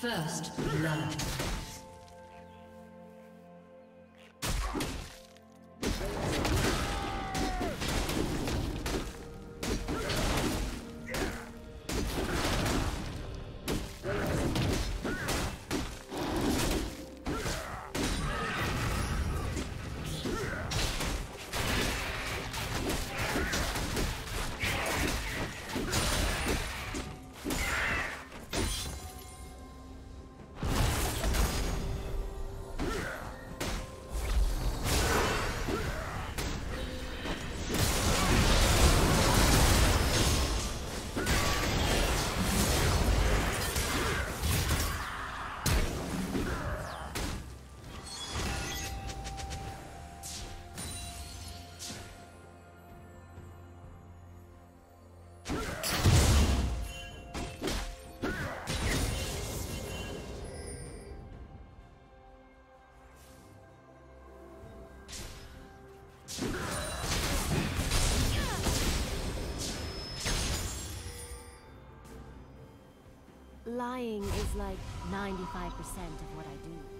First blood. Lying is like 95% of what I do.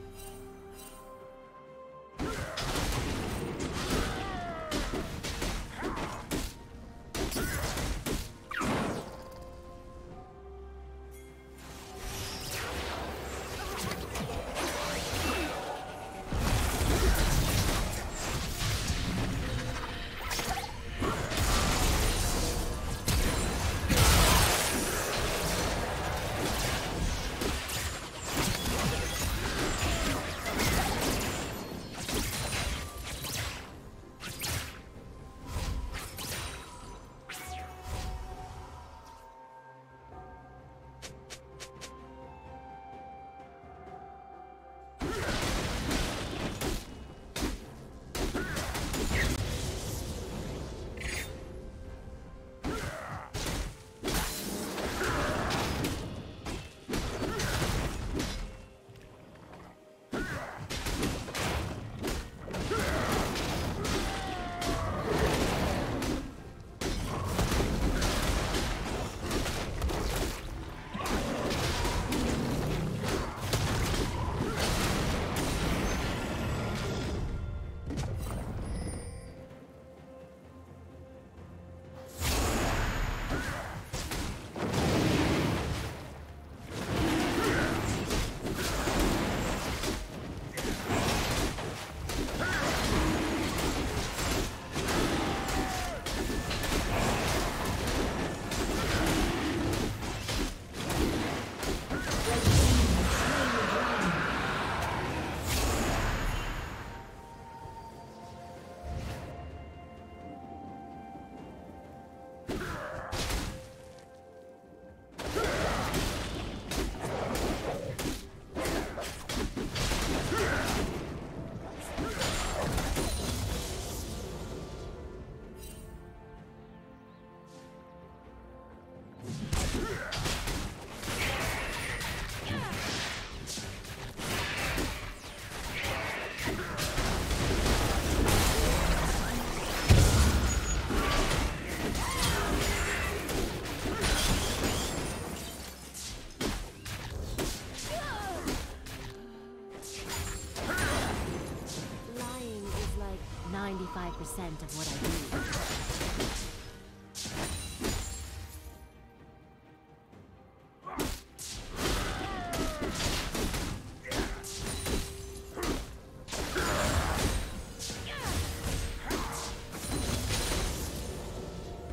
95% of what I do.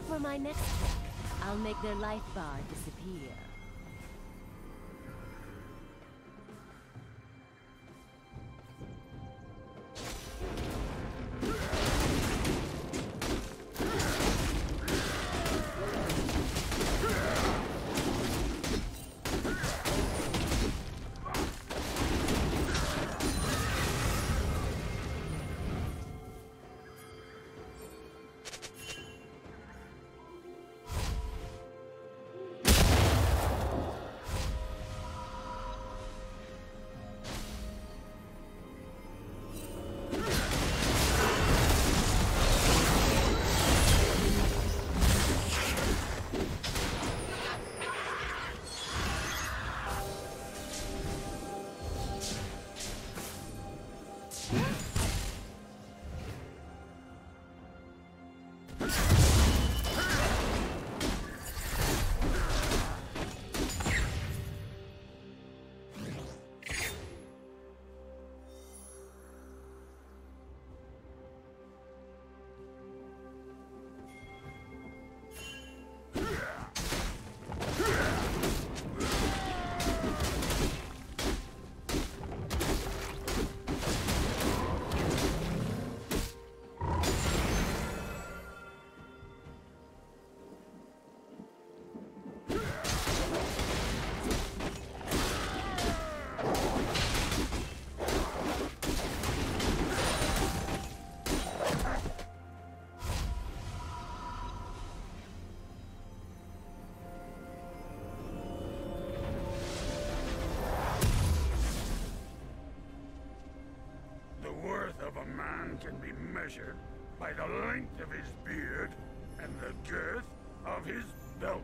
For my next trick, I'll make their life bar disappear. Man can be measured by the length of his beard and the girth of his belt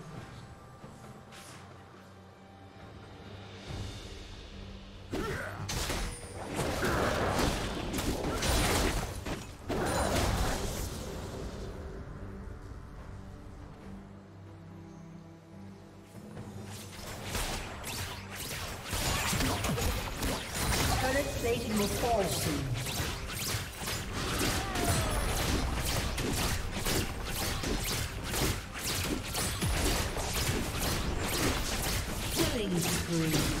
Will fall soon. Killing spree.